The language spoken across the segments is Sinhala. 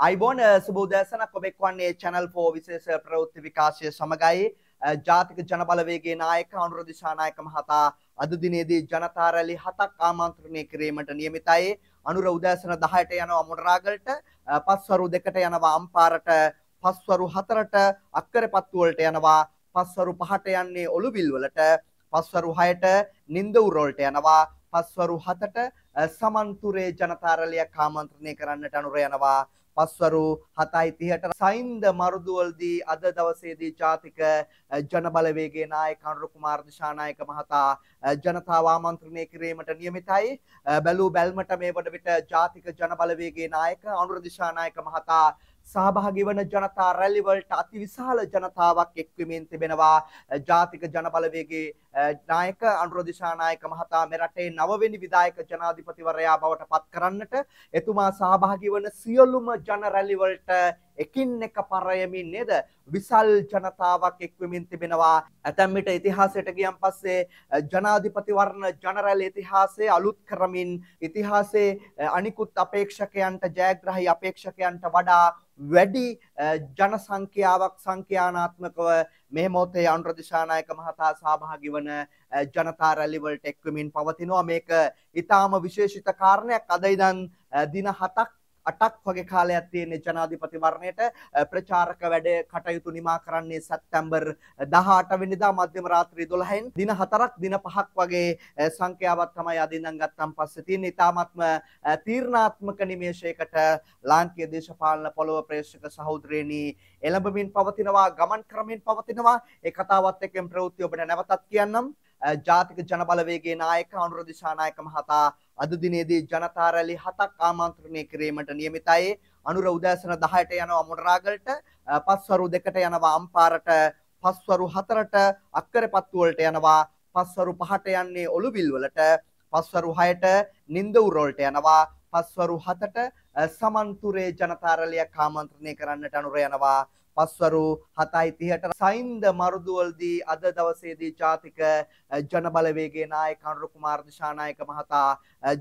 අයිබෝන් සුබෝදෑසනක් ඔබෙක් වන්නේ චැනල් ෆෝ විශේෂ ප්‍රවෘත්ති විකාශය සමගයි. ජාතික ජනබලවේගේ නායක අනුර දිශානායක මහතා අද දිනේදී ජනතා රැලි හතක් ආමන්ත්‍රණය කිරීමට නියමිතයි. අනුර උදෑසන 10ට යනවා මොණරාගලට පස්වරු දෙකට යනවා අම්පාරට පස්වරු හතරට අක්කරපත්තු වලට යනවා පස්වරු පහට යන්නේ ඔළුවිල් වලට පස්වරු 6ට නින්දවුර වලට යනවා පස්වරු 7ට සමන්තුරේ ජනතාරලියක් ආමන්ත්‍රණය කරන්නට අනුර යනවා. පස්වරු 7:30ට සයින්ද මරුදුවල්දී අද දවසේදී ජාතික ජනබලවේගයේ නායක අනුර කුමාර දිශානායක මහතා ජනතාව ආමන්ත්‍රණය කිරීමට නියමිතයි. බැලූ බැල්මට මේ වන විට ජාතික ජනබලවේගයේ නායක අනුර දිශානායක මහතා සහභාගී වන ජනතා රැලි වලට අතිවිශාල ජනතාවක් එක්වමින් තිබෙනවා. ජාතික ජනබලවේගයේ නායක අනුර දිශානායක මහතා මෙරටේ නවවෙනි විධායක ජනාධිපතිවරයා බවට පත් කරන්නට එතුමා සහභාගී වන සියලුම ජන රැලි වලට එකින් එක පරයමින් නේද? විසල් ජනතාවක් එක්වමින් තිබෙනවා. ඇතැම් විට ඉතිහාසයට ගියන් පස්සේ ජනාධිපති වර්ණ ජනරැල් ඉතිහාසය අලුත් කරමින් ඉතිහාසයේ අනිකුත් අපේක්ෂකයන්ට ජයග්‍රහී අපේක්ෂකයන්ට වඩා වැඩි ජන සංඛ්‍යාවක් සංඛ්‍යානාත්මකව මේ මොහොතේ අනුර දිශානායක මහතා සහභාගී වන ජනතා රැලි වලට එක්වමින් පවතිනවා. මේක ඊටාම විශේෂිත කාරණයක්. අද ඉඳන් දින 7ක් අටක් වගේ කාලයක් තියෙන ජනාධිපති වර්ණයට. ප්‍රචාරක වැඩ කටයුතු නිමා කරන්නේ සැප්තැම්බර් 18 වෙනිදා මධ්‍යම රාත්‍රී 12න් දින 4ක් දින 5ක් වගේ සංඛ්‍යාවක් තමයි අද ඉඳන් ගත්තන් පස්සේ තියෙන ඉතාමත්ම තීර්ණාත්මක නිමේෂයකට ලාංකීය දේශපාලන පොළව ප්‍රේක්ෂක සහෝදරයනි එළඹමින් පවතිනවා ගමන් කරමින් පවතිනවා. ඒ කතාවත් එක්කම ප්‍රවෘත්ති ඔබට නැවතත් කියන්නම්. ජාතික ජනබලවේගයේ නායක අනුර දිශානායක මහතා අද දිනේදී ජනතා රැලි හතක් ආමන්ත්‍රණය කිරීමට නියමිතයි. අනුර උදෑසන 10ට යනවා මොණරාගලට, පස්වරු දෙකට යනවා අම්පාරට, පස්වරු හතරට අක්කරපත්තු වලට යනවා, පස්වරු පහට යන්නේ ඔළුවිල් වලට, පස්වරු 6ට නින්දවුර වලට යනවා, පස්වරු 7ට සමන්තුරේ ජනතා රැලියක් ආමන්ත්‍රණය කරන්නට අනුර යනවා. පස්වරු 7:30ට සයින්ද මරුදුවල්දී අද දවසේදී ජාතික ජනබලවේගයේ නායක අනුර කුමාර දිශානායක මහතා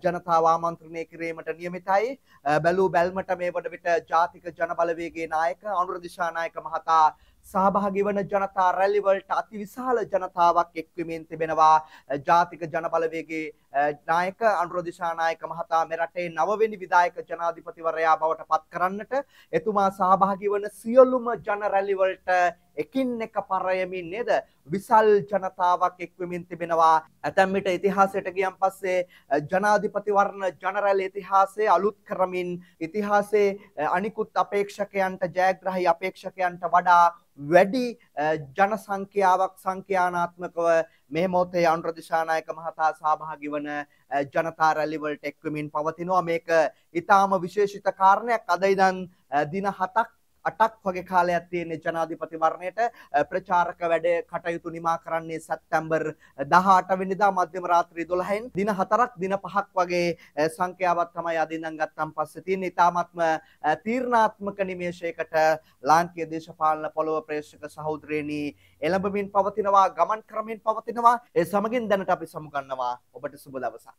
ජනතාව ආමන්ත්‍රණය කිරීමට නියමිතයි. බැලූ බැල්මට මේ වන විට ජාතික ජනබලවේගයේ නායක අනුර දිශානායක මහතා සහභාගී වන ජනතා රැලි වලට අතිවිශාල ජනතාවක් එක්වමින් තිබෙනවා. ජාතික ජනබලවේගයේ නායක අනුර දිශානායක මහතා මෙරටේ නවවෙනි විධායක ජනාධිපතිවරයා බවට පත් කරන්නට එතුමා සහභාගී වන සියලුම ජන රැලි වලට එකින් එක පරයමින් නේද? විසල් ජනතාවක් එක්වමින් තිබෙනවා. ඇතැම් විට ඉතිහාසයට ගියන් පස්සේ ජනාධිපති වර්ණ ජනරැල් ඉතිහාසය අලුත් කරමින් ඉතිහාසයේ අනිකුත් අපේක්ෂකයන්ට ජයග්‍රහී අපේක්ෂකයන්ට වඩා වැඩි ජන සංඛ්‍යාවක් සංඛ්‍යානාත්මකව මේ මොහොතේ අනුර දිශානායක මහතා සහභාගී වන ජනතා රැලි වලට එක්වමින් පවතිනවා. මේක ඊටාම විශේෂිත කාරණයක්. අද ඉඳන් දින 7ක් අටක් වගේ කාලයක් තියෙන ජනාධිපති වර්ණයට ප්‍රචාරක වැඩ කටයුතු නිමා කරන්නේ සැප්තැම්බර් 18 වෙනිදා මධ්‍යම රාත්‍රී 12න් දින 4ක් දින 5ක් වගේ සංඛ්‍යාවක් තමයි අද ඉඳන් ගත්තන් පස්සේ තියෙන ඉතාමත්ම තීර්ණාත්මක නිමේෂයකට ලාංකීය දේශපාලන පොළව ප්‍රේක්ෂක සහෝදරයනි එළඹමින් පවතිනවා ගමන් කරමින් පවතිනවා. ඒ සමගින් දැනට අපි සමුගන්නවා. ඔබට සුබ දවසක්.